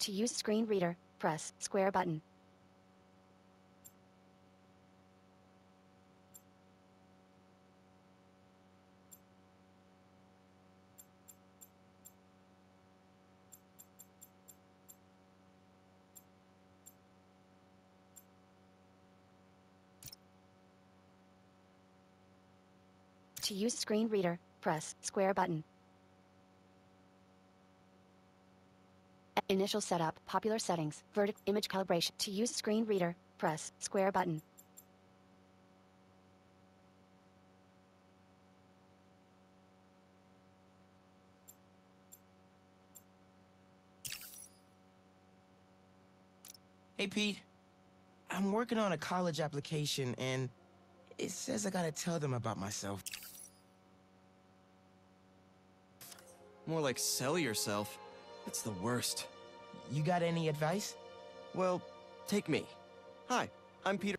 To use screen reader, press square button. To use screen reader, press square button. Initial setup, popular settings, vertic image calibration. To use screen reader, press square button. Hey, Pete. I'm working on a college application, and it says I gotta tell them about myself. More like sell yourself. It's the worst. You got any advice? Well, take me. Hi, I'm Peter.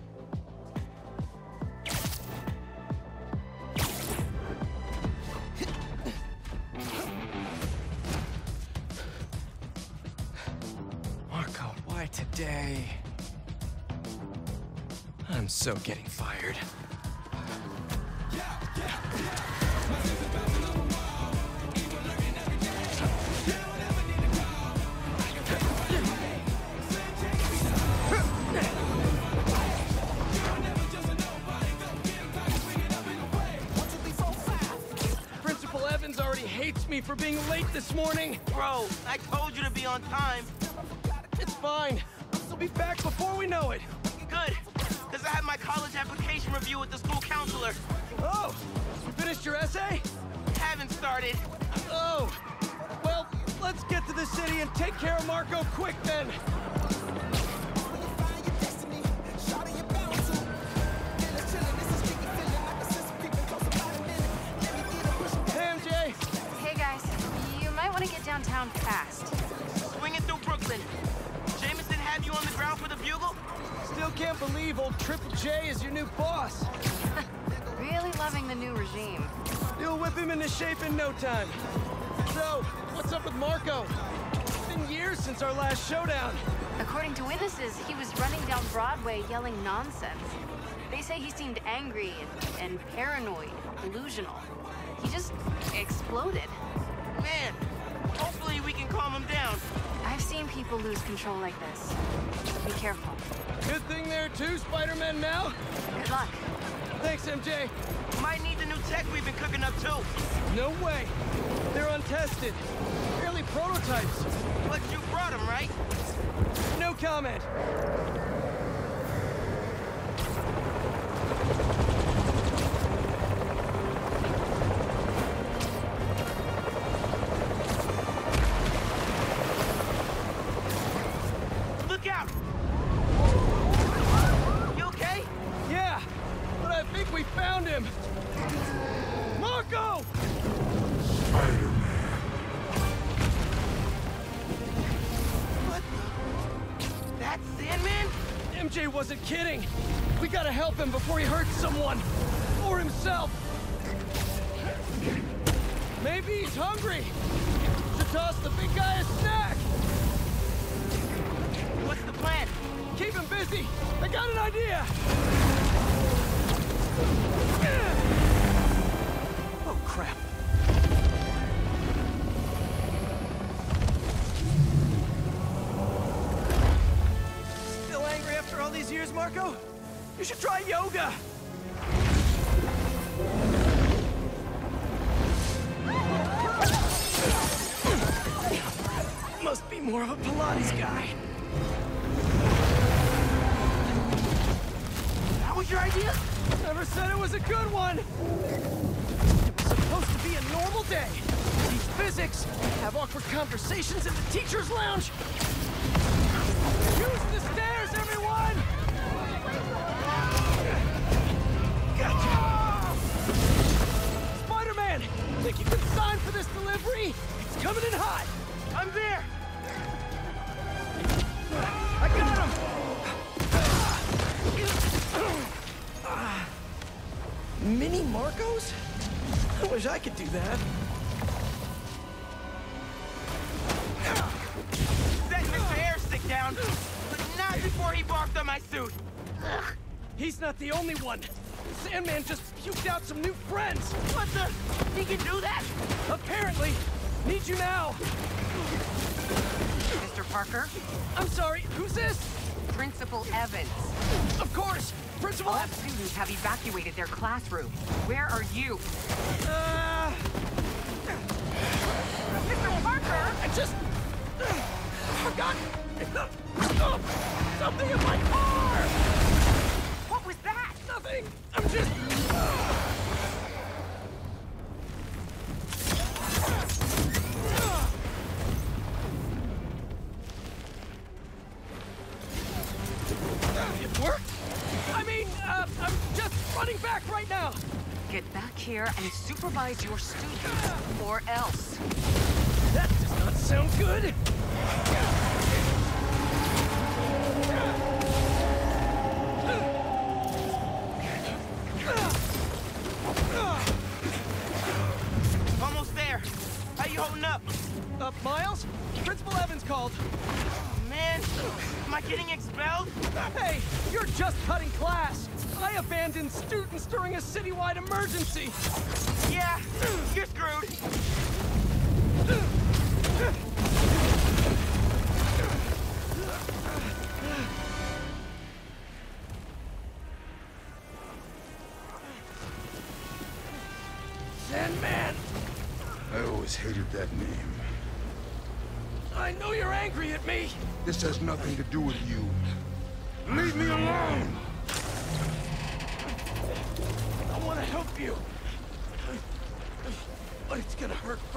so getting fired. Principal Evans already hates me for being late this morning. Bro, I told you to be on time. It's fine. I'll be back before we know it my college application review with the school counselor. Oh, you finished your essay? Haven't started. Oh, well, let's get to the city and take care of Marko quick then. Hey, MJ. Hey guys, you might want to get downtown fast. Swinging through Brooklyn. Jameson had you on the ground for the bugle? Can't believe old Triple J is your new boss. Really loving the new regime. You'll whip him into shape in no time. So, what's up with Marko? It's been years since our last showdown. According to witnesses, he was running down Broadway yelling nonsense. They say he seemed angry and, and paranoid, delusional. He just exploded. Man, hopefully we can calm him down. I've seen people lose control like this. Be careful. Good thing there are two Spider-Men now. Good luck. Thanks, MJ. Might need the new tech we've been cooking up too. No way. They're untested. Barely prototypes. But you brought them, right? No comment. Got an idea. Oh, crap. Still angry after all these years, Marko? You should try yoga. Must be more of a Pilates guy. Your idea? Never said it was a good one. It was supposed to be a normal day. Teach physics, have awkward conversations in the teacher's lounge. Use the stairs, everyone! Gotcha! Spider-Man, think you can sign for this delivery? It's coming in hot. Do that. Set Mr. Airstick down, but not before he barked on my suit. Ugh. He's not the only one. Sandman just puked out some new friends. What the? He can do that? Apparently. Need you now. Mr. Parker, I'm sorry, who's this? Principal Evans. Of course, Principal All students have evacuated their classroom. Where are you? Uh, Mr. Parker! I just forgot uh, something in my car. What was that? Nothing. I'm just. And supervise your students, or else. That does not sound good. Almost there. How you holding up? Uh, Miles? Principal Evans called. Man, am I getting expelled? Hey, you're just cutting class. I abandoned students during a citywide emergency. but it's gonna hurt.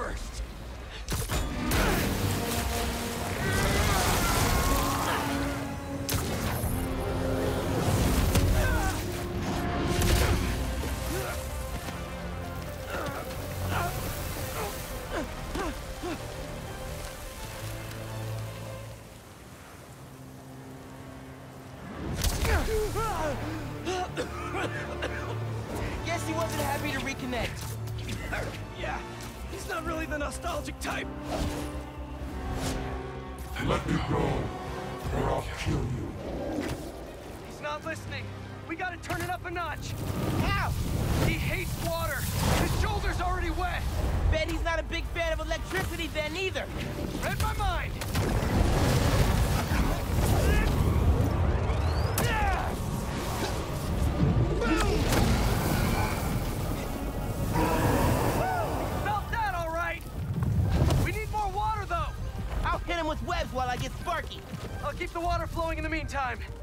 meantime,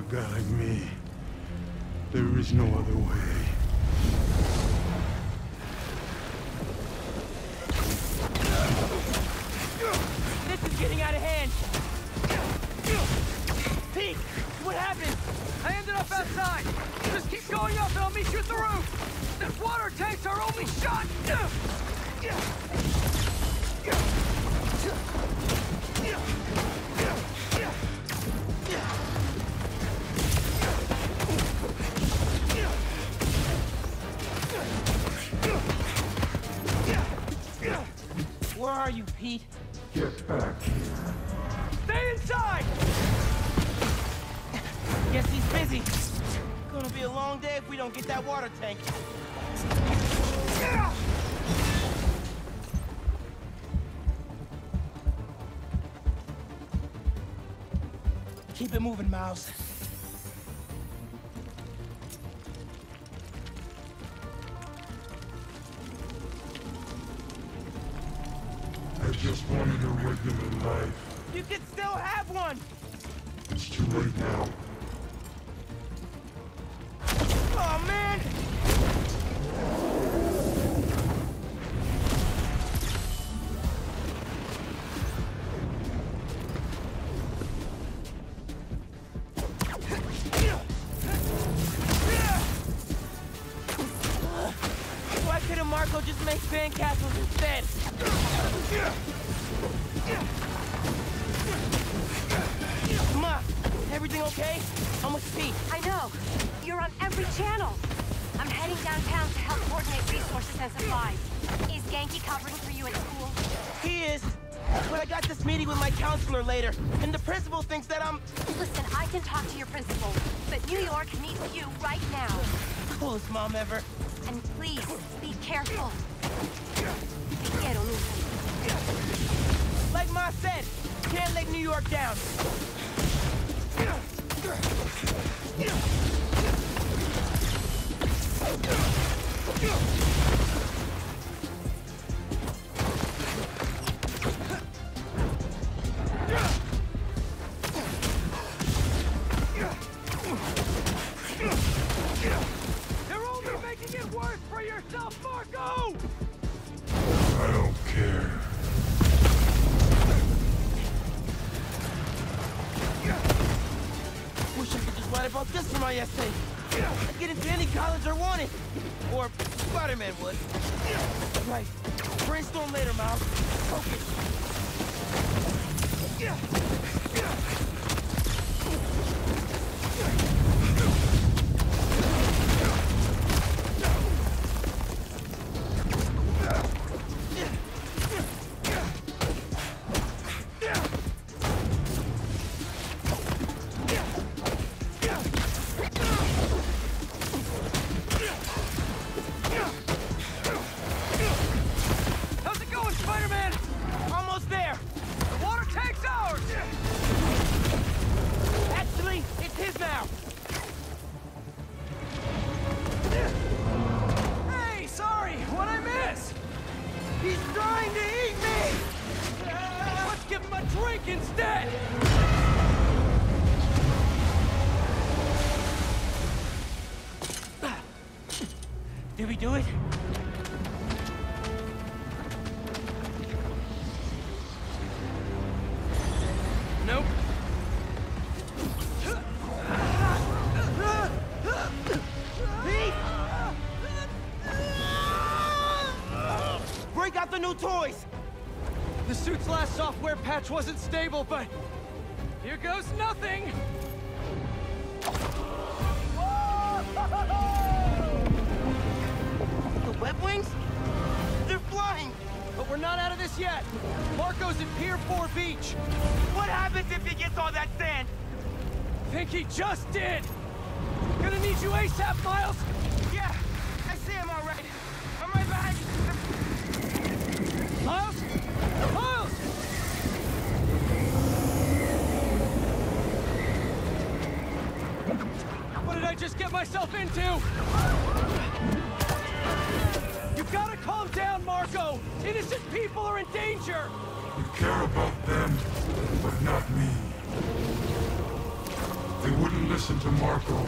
a guy like me, there is no other way. This is getting out of hand. Pete, what happened? I ended up outside. Just keep going up and I'll meet you at the roof. This water tank's are only shot. Where are you, Pete? Get back here. Stay inside! Guess he's busy. Gonna be a long day if we don't get that water tank. Keep it moving, Miles. How much? I know. You're on every channel. I'm heading downtown to help coordinate resources and supplies. Is Ganke covering for you at school? He is. But I got this meeting with my counselor later, and the principal thinks that I'm Listen, I can talk to your principal, but New York needs you right now. coolest mom ever. And please, be careful. Te quiero, Lucy. Like Ma said, can't let New York down. You're The toys! The suit's last software patch wasn't stable, but here goes nothing! The web wings? They're flying! But we're not out of this yet. Marko's at Pier 4 Beach. What happens if he gets all that sand? Think he just did. Gonna need you ASAP, Miles. Danger! You care about them, but not me. They wouldn't listen to Marko,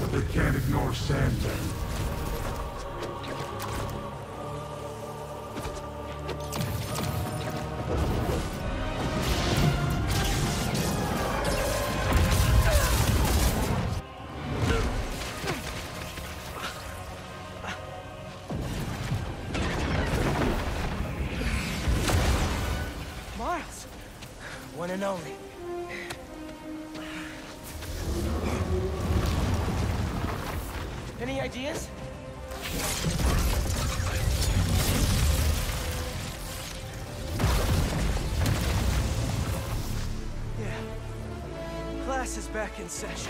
but they can't ignore Sandman. Session.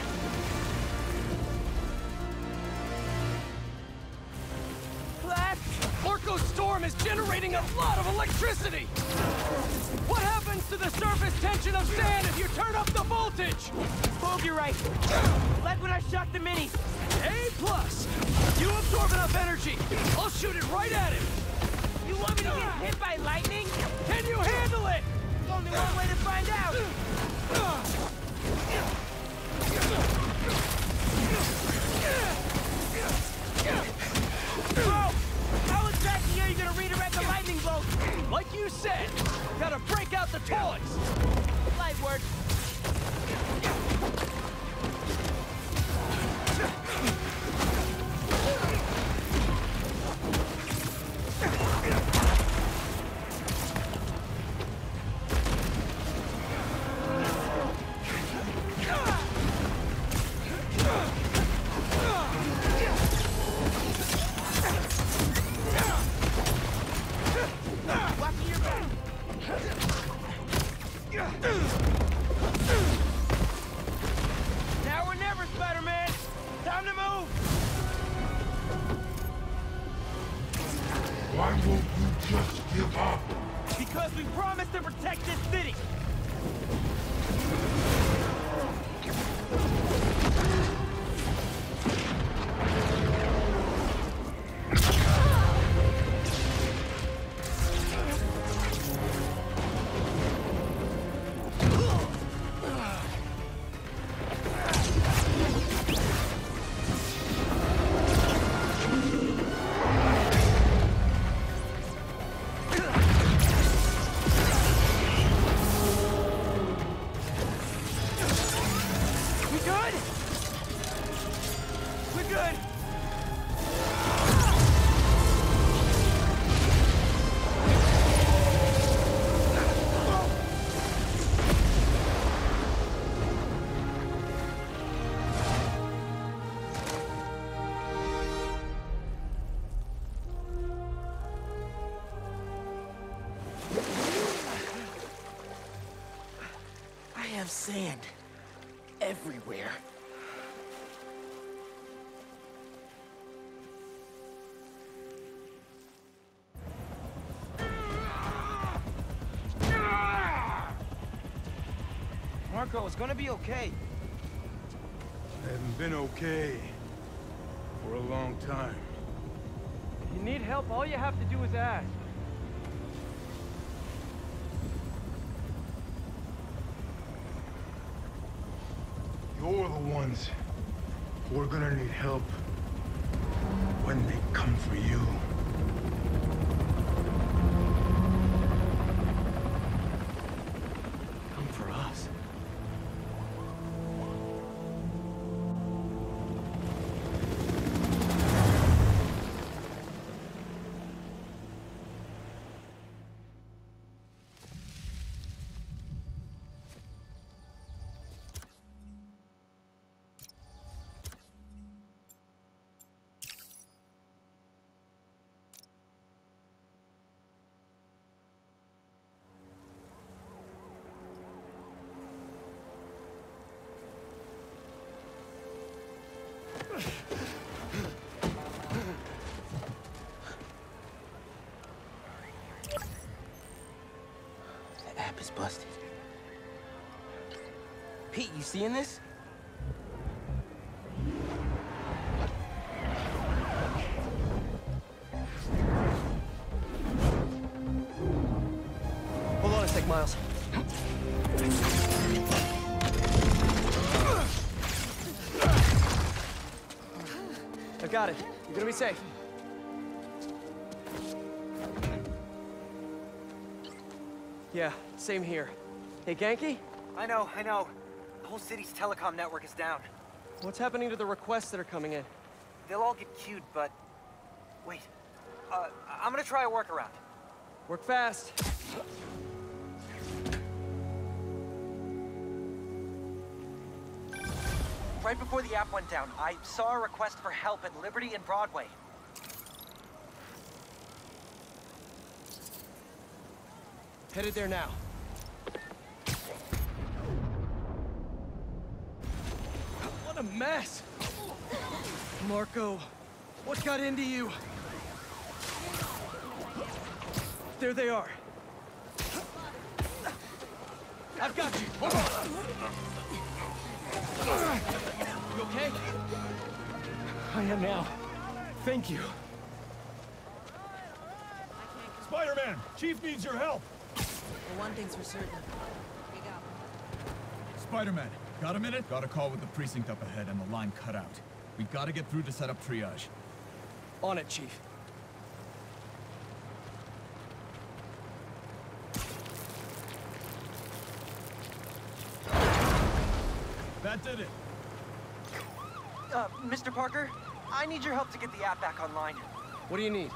I sand everywhere. Marko, it's gonna be okay. I haven't been okay for a long time. If you need help, all you have to do is ask. You're the ones who are gonna need help when they come for you. The app is busted. Pete, you seeing this? Hold on a sec, Miles. I got it. You're gonna be safe. Yeah, same here. Hey, Ganke? I know, I know. The whole city's telecom network is down. What's happening to the requests that are coming in? They'll all get queued, but... Wait. Uh, I'm gonna try a workaround. Work fast. right before the app went down, I saw a request for help at Liberty and Broadway. Headed there now. What a mess! Marko, what got into you? There they are. I've got you. Hold on. You okay? I am now. Thank you. Spider-Man, Chief needs your help. Well, one thing's for certain. We got Spider-Man, got a minute? Got a call with the precinct up ahead and the line cut out. We gotta get through to set up triage. On it, Chief. That did it. Uh, Mr. Parker, I need your help to get the app back online. What do you need?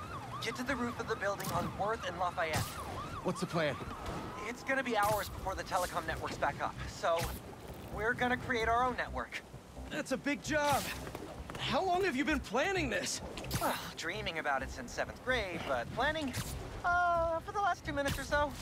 Get to the roof of the building on Worth and Lafayette. What's the plan? It's gonna be hours before the telecom network's back up, so we're gonna create our own network. That's a big job. How long have you been planning this? Well, dreaming about it since seventh grade, but planning, uh, for the last two minutes or so.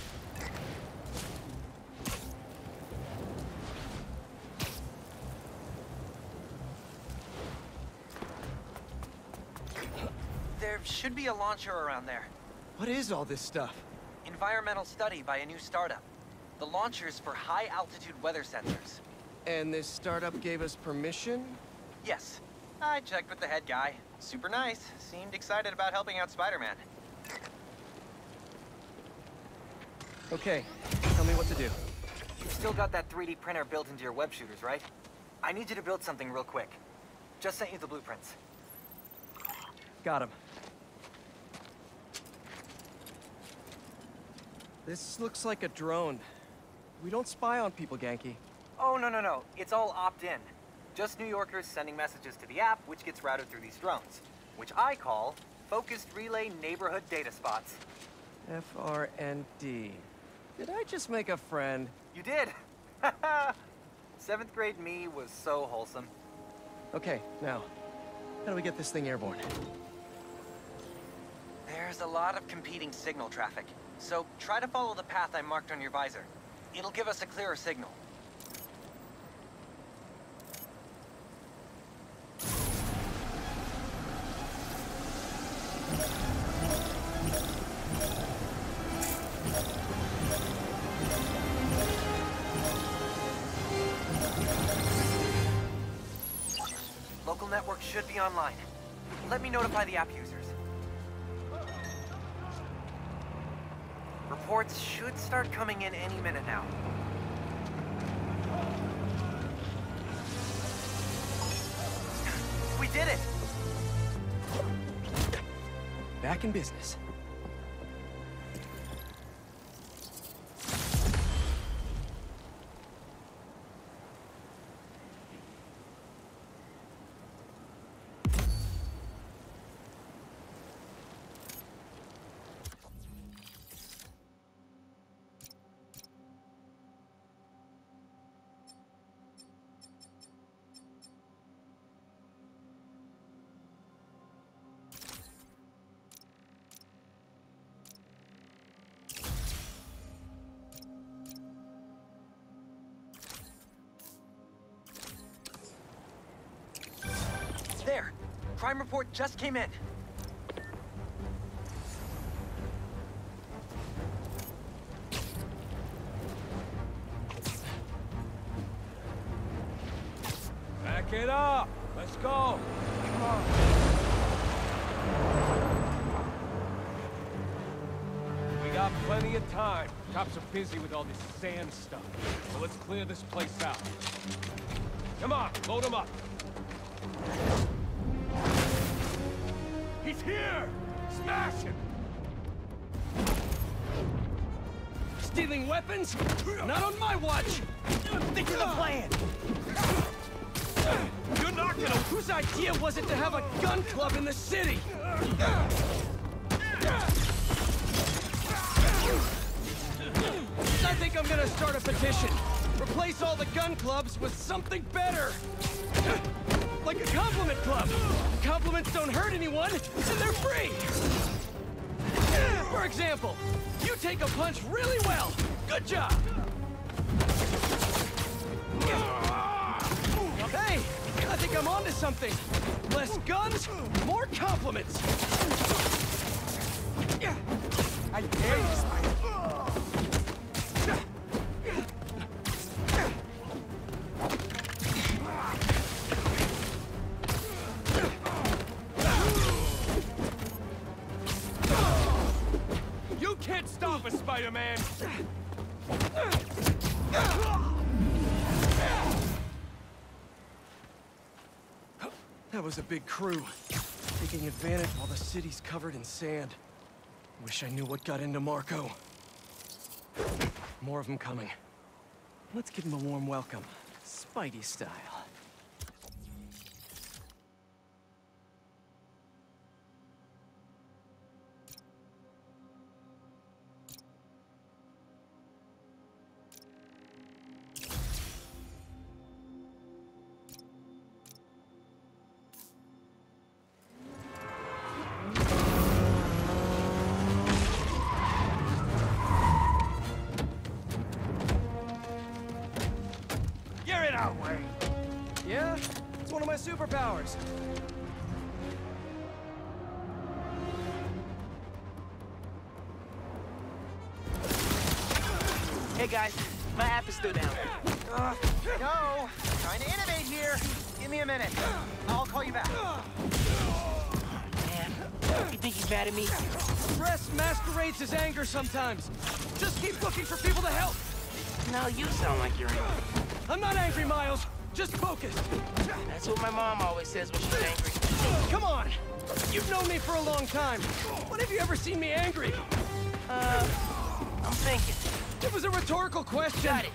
There should be a launcher around there. What is all this stuff? Environmental study by a new startup. The launcher's for high-altitude weather sensors. And this startup gave us permission? Yes. I checked with the head guy. Super nice. Seemed excited about helping out Spider-Man. Okay, tell me what to do. You've still got that 3D printer built into your web shooters, right? I need you to build something real quick. Just sent you the blueprints. Got him. This looks like a drone. We don't spy on people, Ganke. Oh, no, no, no. It's all opt-in. Just New Yorkers sending messages to the app, which gets routed through these drones. Which I call Focused Relay Neighborhood Data Spots. FRND. Did I just make a friend? You did! Seventh grade me was so wholesome. Okay, now, how do we get this thing airborne? There's a lot of competing signal traffic, so try to follow the path I marked on your visor. It'll give us a clearer signal. Local network should be online. Let me notify the app users. Reports should start coming in any minute now. We did it! Back in business. Crime report just came in. Back it up. Let's go. Come on. We got plenty of time. Cops are busy with all this sand stuff. So let's clear this place out. Come on, load them up. Here! Smash him! Stealing weapons? Not on my watch! Think of the plan! You're not gonna... Whose idea was it to have a gun club in the city? I think I'm gonna start a petition. Replace all the gun clubs with something better! Like a compliment club! Compliments don't hurt anyone, and they're free! For example, you take a punch really well! Good job! Hey, I think I'm onto something! Less guns, more compliments! I dare you, was a big crew, taking advantage while the city's covered in sand. Wish I knew what got into Marko. More of them coming. Let's give him a warm welcome, Spidey style. Sometimes. Just keep looking for people to help. No, you sound like you're angry. I'm not angry, Miles. Just focus. That's what my mom always says when she's angry. Come on. You've known me for a long time. When have you ever seen me angry? Uh, I'm thinking. It was a rhetorical question. Got it.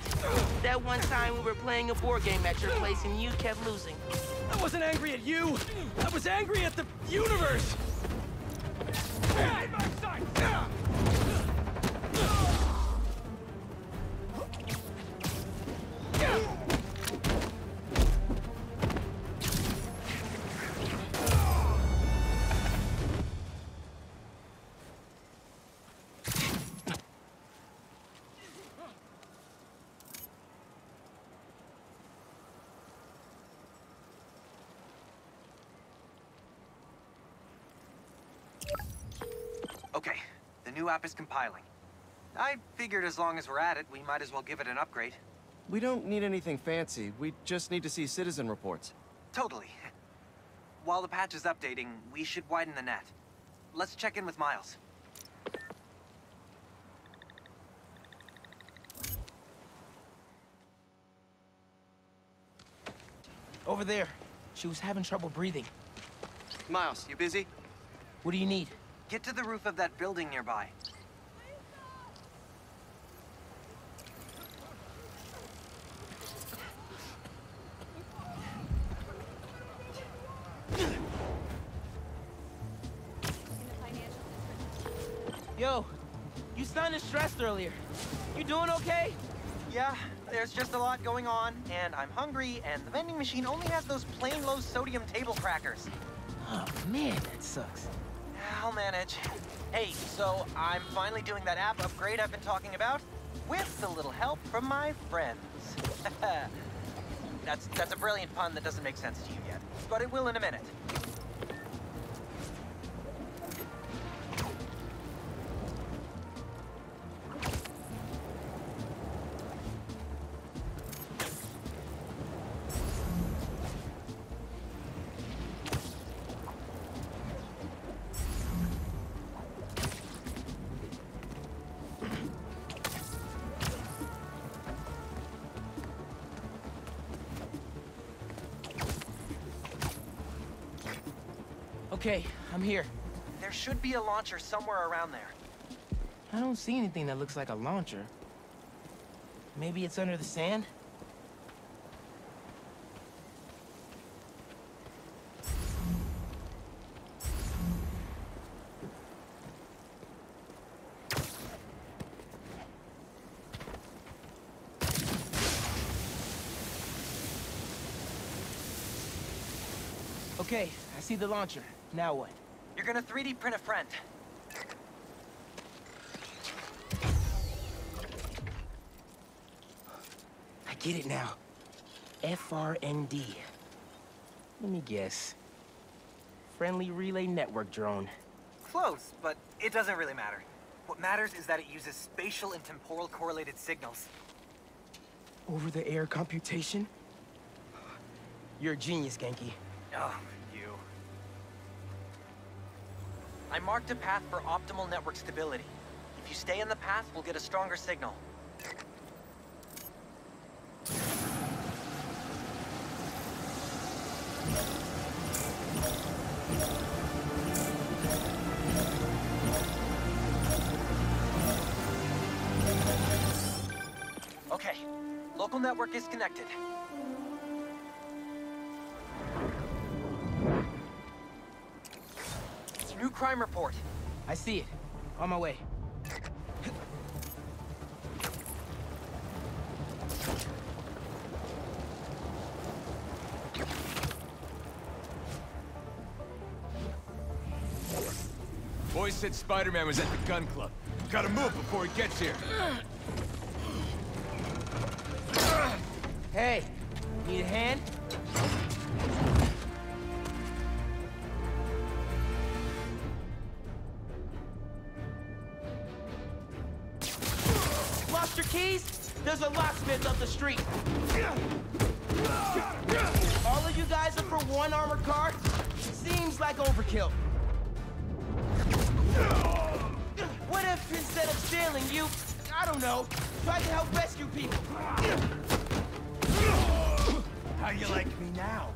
That one time we were playing a board game at your place and you kept losing. I wasn't angry at you. I was angry at the universe. Okay, new app is compiling. I figured as long as we're at it, we might as well give it an upgrade. We don't need anything fancy. We just need to see citizen reports. Totally. While the patch is updating, we should widen the net. Let's check in with Miles. Over there. She was having trouble breathing. Miles, you busy? What do you need? Get to the roof of that building nearby. Yo, you sounded stressed earlier. You doing okay? Yeah, there's just a lot going on, and I'm hungry, and the vending machine only has those plain low sodium table crackers. Oh, man, that sucks. I'll manage. Hey, so I'm finally doing that app upgrade I've been talking about, with a little help from my friends. that's, that's a brilliant pun that doesn't make sense to you yet, but it will in a minute. Okay, I'm here. There should be a launcher somewhere around there. I don't see anything that looks like a launcher. Maybe it's under the sand? Okay, I see the launcher. Now what? You're gonna 3D print a friend. I get it now. FRND. Let me guess. Friendly Relay Network drone. Close, but it doesn't really matter. What matters is that it uses spatial and temporal correlated signals. Over-the-air computation? You're a genius, Ganke. Oh, you. I marked a path for optimal network stability. If you stay in the path, we'll get a stronger signal. Okay, local network is connected. Crime report. I see it. On my way. Boys said Spider-Man was at the gun club. Gotta move before he gets here. Hey, need a hand? The street. All of you guys are for one armored car? Seems like overkill. What if instead of stealing you, I don't know, tried to help rescue people? How you like me now?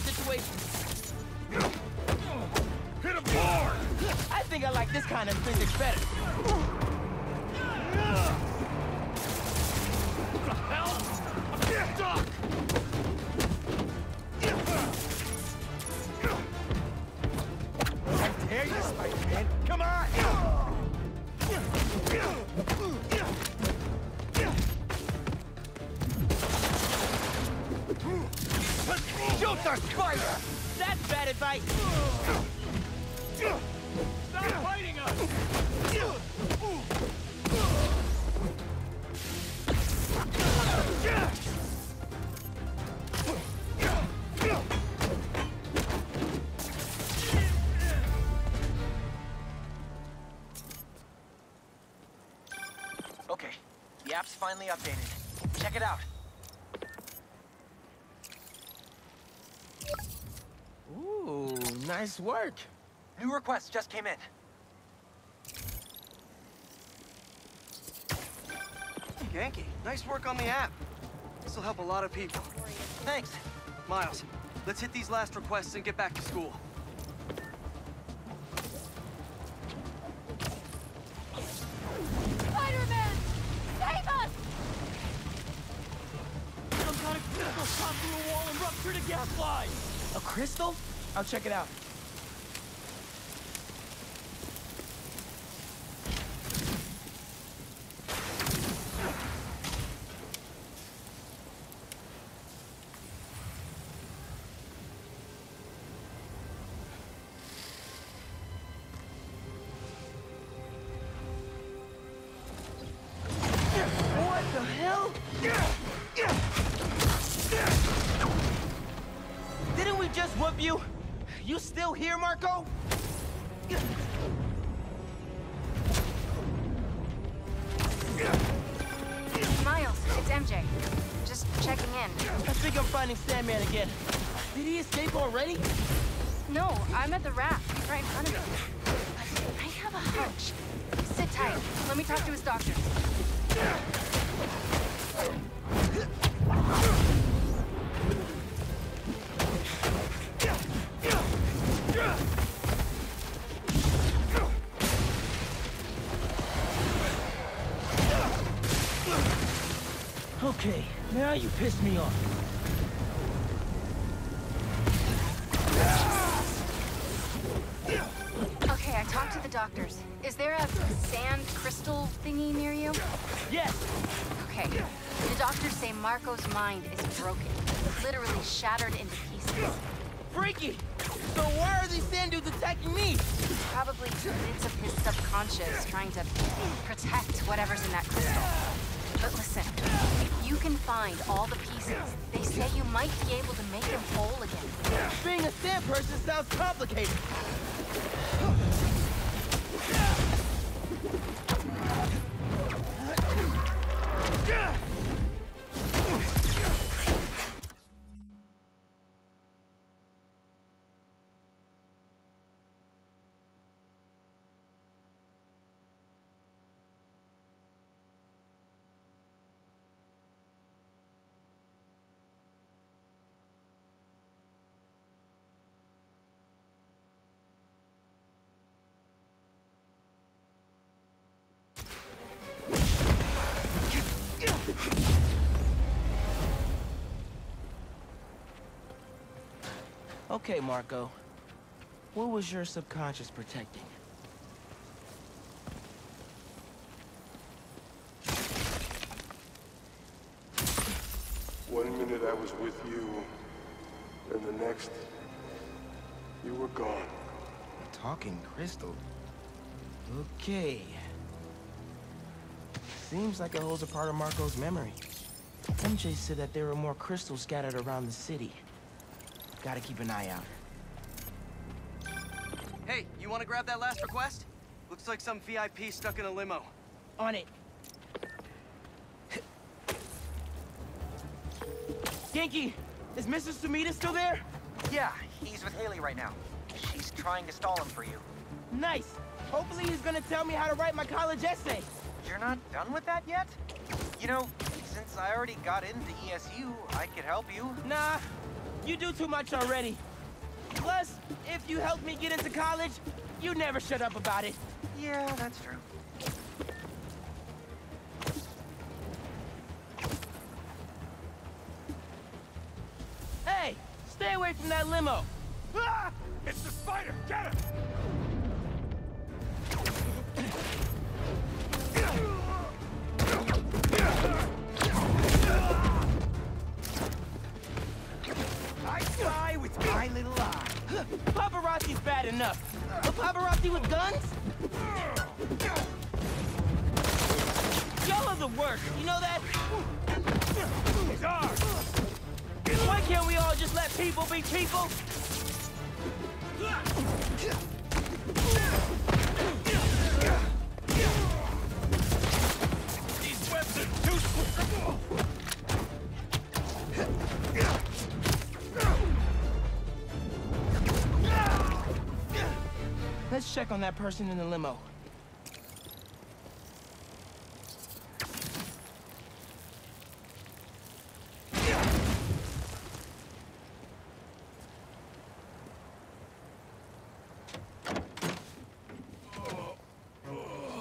Situations. Hit a board! I think I like this kind of physics better. Nice work. New requests just came in. Ganke, nice work on the app. This will help a lot of people. Thanks. Miles, let's hit these last requests and get back to school. Spider-Man! Save us! Some kind of crystal shot through a wall and ruptured a gas line! A crystal? I'll check it out. Didn't we just whoop you? You still here, Marko? Miles, it's MJ. Just checking in. I think I'm finding Sandman again. Did he escape already? No, I'm at the raft. He's right in front of me. But I have a hunch. Sit tight. Let me talk to his doctor. Pissed me off. Okay, I talked to the doctors. Is there a sand crystal thingy near you? Yes. Okay. The doctors say Marko's mind is broken. Literally shattered into pieces. Freaky! So why are these sand dudes attacking me? Probably bits of his subconscious trying to protect whatever's in that crystal. But listen, can find all the pieces, they say you might be able to make them whole again. Being a sand person sounds complicated. Okay, Marko. What was your subconscious protecting? One minute I was with you, and the next, you were gone. A Talking crystal. Okay. Seems like it holds a part of Marko's memory. MJ said that there were more crystals scattered around the city. Gotta keep an eye out. Hey, you want to grab that last request? Looks like some VIP stuck in a limo. On it. Ganke, is Mr. Sumida still there? Yeah, he's with Hailey right now. She's trying to stall him for you. Nice. Hopefully he's gonna tell me how to write my college essay. You're not done with that yet? You know, since I already got into ESU, I could help you. Nah, you do too much already. Plus, if you help me get into college, you never shut up about it. Yeah, that's true. Hey, stay away from that limo. Ah! It's the spider! Get him! My little eye. Paparazzi's bad enough. But paparazzi with guns? Y'all are the worst, you know that? He's ours! Why can't we all just let people be people? On that person in the limo.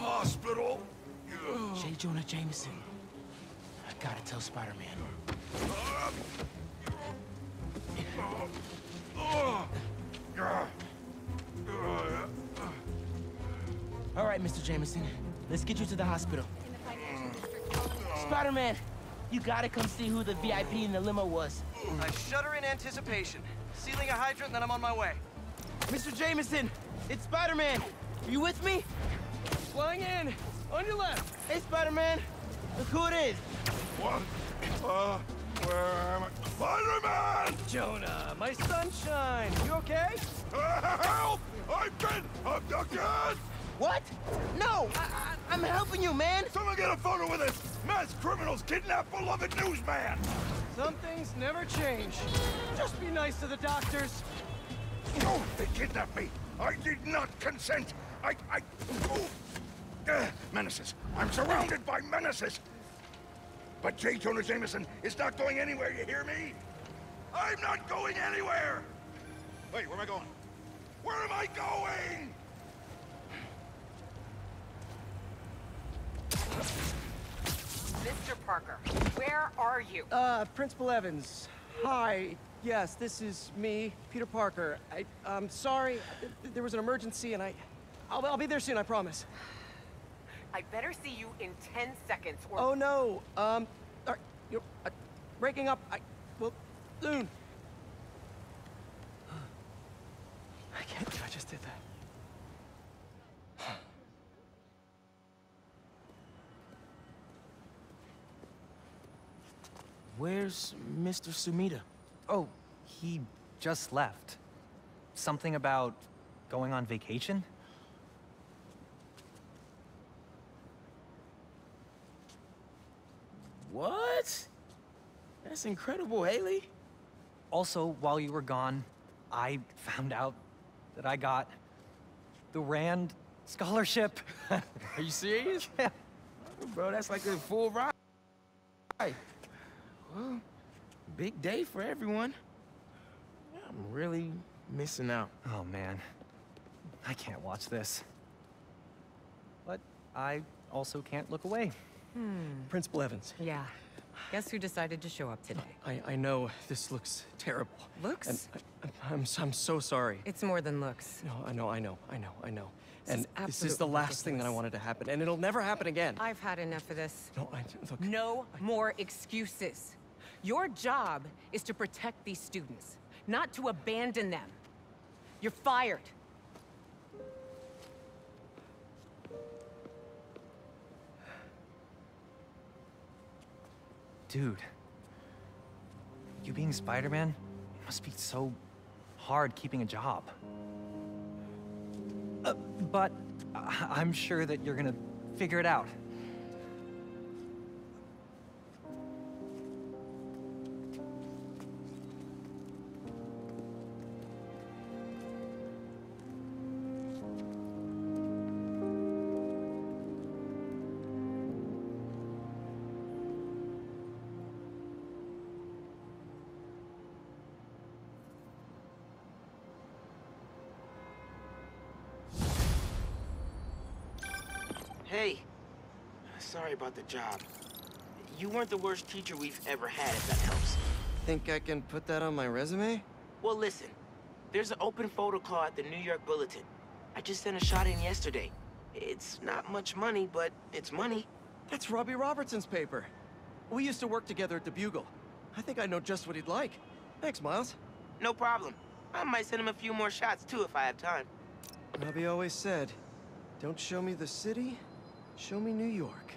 Hospital? J. Jonah Jameson. I gotta tell Spider-Man. All right, Mr. Jameson. Let's get you to the hospital. Spider-Man, you gotta come see who the VIP in the limo was. I shudder in anticipation. Sealing a hydrant, then I'm on my way. Mr. Jameson, it's Spider-Man. Are you with me? Flying in! On your left! Hey, Spider-Man. Look who it is. What? Uh, where am I? Spider-Man! Jonah, my sunshine. You okay? Help! I've been abducted! What? No, I, I, I'm helping you, man. Someone get a photo with us! Mass criminals kidnap beloved newsman! Some things never change. Just be nice to the doctors. Oh, they kidnapped me! I did not consent! I... I... Oh. Uh, menaces. I'm surrounded by menaces! But J. Jonah Jameson is not going anywhere, you hear me? I'm not going anywhere! Wait, where am I going? Where am I going? Mr. Parker, where are you? Uh, Principal Evans. Hi. Yes, this is me, Peter Parker. I, I'm sorry. th- th- There was an emergency, and I, I'll, I'll be there soon. I promise. I better see you in 10 seconds or... Oh no. Um, are, you're uh, breaking up. I, well, soon. I can't believe I just did that. Where's Mr. Sumida? Oh, he just left. Something about going on vacation? What? That's incredible, Hailey. Also, while you were gone, I found out that I got the Rand scholarship. Are you serious? Yeah. Bro, that's like a full ride. Well, big day for everyone. I'm really missing out. Oh man, I can't watch this. But I also can't look away. Hmm. Principal Evans. Yeah. Guess who decided to show up today? I, I know this looks terrible. Looks? And I, I'm, I'm so sorry. It's more than looks. No, I know, I know, I know, I know. This and is this is the last thing that I wanted to happen, and it'll never happen again. I've had enough of this. No, I look. No more excuses. Your job is to protect these students, not to abandon them. You're fired. Dude, you being Spider-Man, must be so hard keeping a job. Uh, but I'm sure that you're gonna figure it out. About the job. You weren't the worst teacher we've ever had, if that helps. Think I can put that on my resume? Well, listen. There's an open photo call at the New York Bulletin. I just sent a shot in yesterday. It's not much money, but it's money. That's Robbie Robertson's paper. We used to work together at the Bugle. I think I know just what he'd like. Thanks, Miles. No problem. I might send him a few more shots, too, if I have time. Robbie always said, don't show me the city, show me New York.